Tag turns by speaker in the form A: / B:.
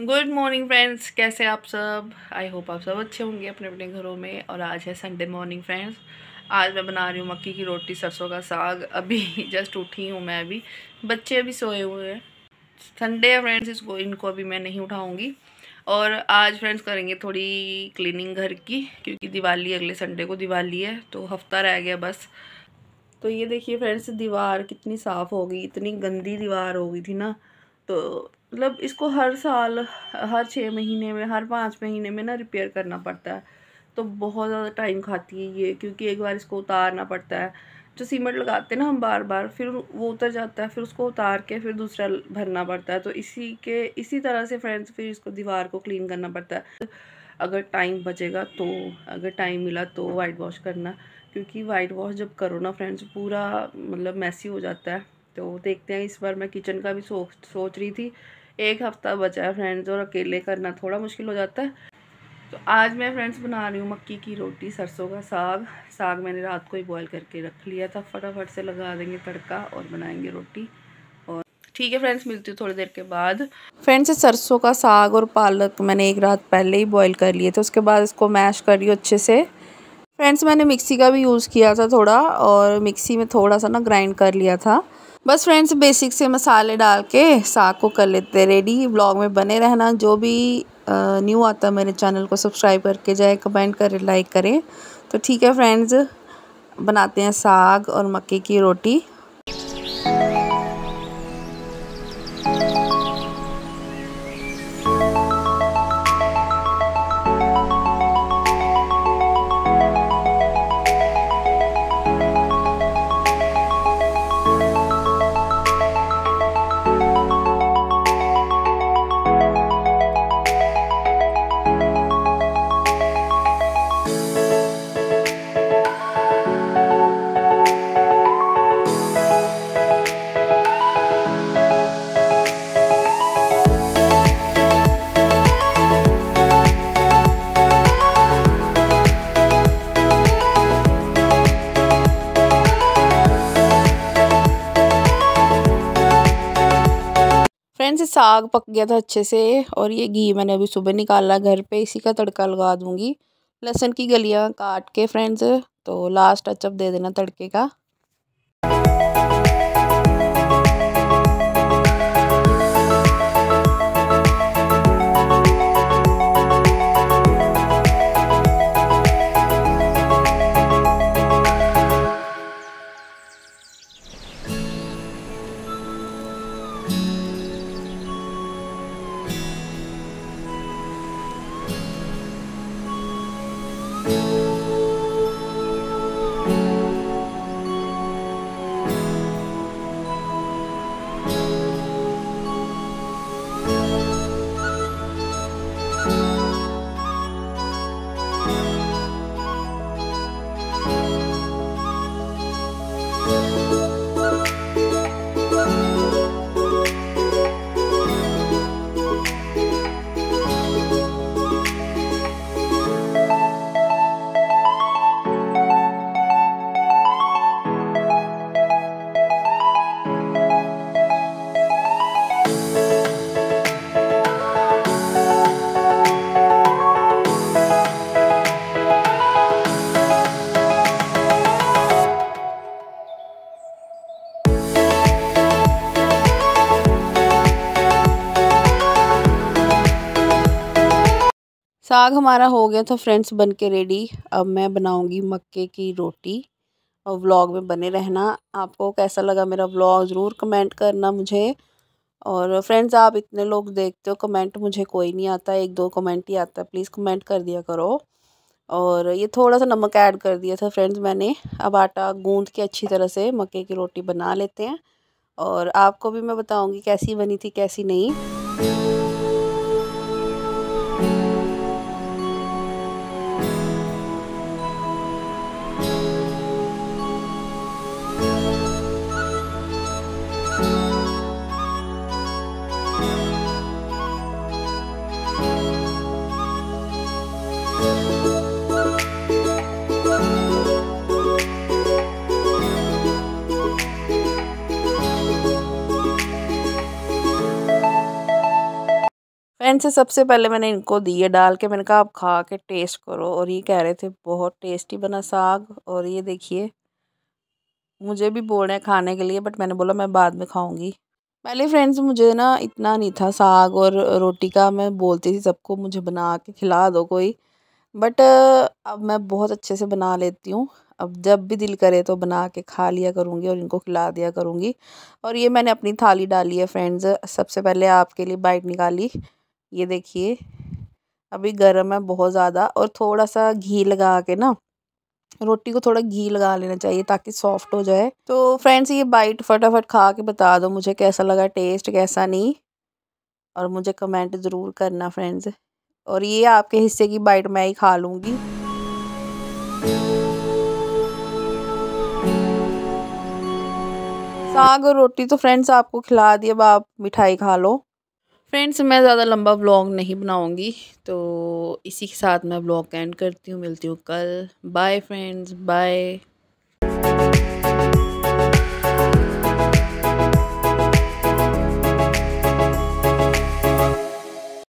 A: Good morning friends कैसे आप सब? आई होप आप सब अच्छे होंगे अपने अपने घरों में। और आज है संडे मॉर्निंग फ्रेंड्स आज मैं बना रही हूँ मक्की की रोटी, सरसों का साग। अभी जस्ट उठी हूँ मैं अभी। बच्चे अभी सोए हुए हैं। संडे है फ्रेंड्स इसको इनको अभी मैं नहीं उठाऊँगी। और आज फ्रेंड्स करेंगे थोड़ी क्लीनिंग घर की, क्योंकि दिवाली, अगले संडे को दिवाली है तो हफ़्ता रह गया बस। तो ये देखिए फ्रेंड्स दीवार कितनी साफ़ हो गई, इतनी गंदी दीवार हो गई थी ना। तो मतलब इसको हर साल, हर छः महीने में, हर पाँच महीने में ना रिपेयर करना पड़ता है। तो बहुत ज़्यादा टाइम खाती है ये, क्योंकि एक बार इसको उतारना पड़ता है। जो सीमेंट लगाते हैं ना हम बार बार फिर वो उतर जाता है, फिर उसको उतार के फिर दूसरा भरना पड़ता है। तो इसी के, इसी तरह से फ्रेंड्स फिर इसको दीवार को क्लीन करना पड़ता है। अगर टाइम बचेगा तो अगर टाइम मिला तो वाइट वॉश करना, क्योंकि वाइट वॉश जब करो ना फ्रेंड्स पूरा मतलब मैसी हो जाता है। तो देखते हैं, इस बार मैं किचन का भी सोच सोच रही थी। एक हफ़्ता बचा है फ्रेंड्स और अकेले करना, थोड़ा मुश्किल हो जाता है। तो आज मैं फ्रेंड्स बना रही हूँ मक्की की रोटी, सरसों का साग। साग मैंने रात को ही बॉईल करके रख लिया था। फटाफट से लगा देंगे तड़का और बनाएँगे रोटी। और ठीक है फ्रेंड्स मिलती हूँ थोड़ी देर के बाद। फ्रेंड्स सरसों का साग और पालक मैंने एक रात पहले ही बॉईल कर लिए थे, उसके बाद इसको मैश कर रही हूँ अच्छे से। फ्रेंड्स मैंने मिक्सी का भी यूज़ किया था थोड़ा और मिक्सी में थोड़ा सा ना ग्राइंड कर लिया था। बस फ्रेंड्स बेसिक से मसाले डाल के साग को कर लेते हैं रेडी ब्लॉग में बने रहना। जो भी न्यू आता है मेरे चैनल को सब्सक्राइब करके जाए कमेंट करें लाइक करें। तो ठीक है फ्रेंड्स बनाते हैं साग और मक्के की रोटी। साग पक गया था अच्छे से और ये घी मैंने अभी सुबह निकाला घर पे, इसी का तड़का लगा दूँगी। लहसुन की गलियाँ काट के फ्रेंड्स तो लास्ट टचअप दे देना तड़के का। साग हमारा हो गया था फ्रेंड्स बन के रेडी अब मैं बनाऊँगी मक्के की रोटी और व्लॉग में बने रहना. आपको कैसा लगा मेरा व्लॉग ज़रूर कमेंट करना मुझे. और फ्रेंड्स आप इतने लोग देखते हो कमेंट मुझे कोई नहीं आता. एक दो कमेंट ही आता है. प्लीज़ कमेंट कर दिया करो. और ये थोड़ा सा नमक ऐड कर दिया था फ्रेंड्स मैंने. अब आटा गूंद के अच्छी तरह से मक्के की रोटी बना लेते हैं. और आपको भी मैं बताऊँगी कैसी बनी थी, कैसी नहीं. फ्रेंड्स से सबसे पहले मैंने इनको दिए डाल के, मैंने कहा, आप खा के टेस्ट करो। और ये कह रहे थे, बहुत टेस्टी बना साग। और ये देखिए, मुझे भी बोल रहे हैं खाने के लिए बट मैंने बोला, मैं बाद में खाऊँगी। पहले फ्रेंड्स मुझे ना इतना नहीं था साग और रोटी का, मैं बोलती थी सबको, मुझे बना के खिला दो कोई। बट अब मैं बहुत अच्छे से बना लेती हूँ। अब जब भी दिल करे तो बना के खा लिया करूँगी और इनको खिला दिया करूँगी। और ये मैंने अपनी थाली डाली है फ्रेंड्स सबसे पहले आपके लिए बाइट निकाली। ये देखिए, अभी गर्म है बहुत ज़्यादा और थोड़ा सा घी लगा के ना, रोटी को थोड़ा घी लगा लेना चाहिए ताकि सॉफ्ट हो जाए। तो फ्रेंड्स, ये बाइट फटाफट खा के बता दो मुझे कैसा लगा, टेस्ट कैसा नहीं? और मुझे कमेंट ज़रूर करना फ्रेंड्स। और ये आपके हिस्से की बाइट मैं ही खा लूँगी। साग और रोटी तो फ्रेंड्स आपको खिला दिए अब आप मिठाई खा लो। फ्रेंड्स मैं ज़्यादा लंबा ब्लॉग नहीं बनाऊँगी तो इसी के साथ मैं ब्लॉग एंड करती हूँ। मिलती हूँ कल। Bye friends bye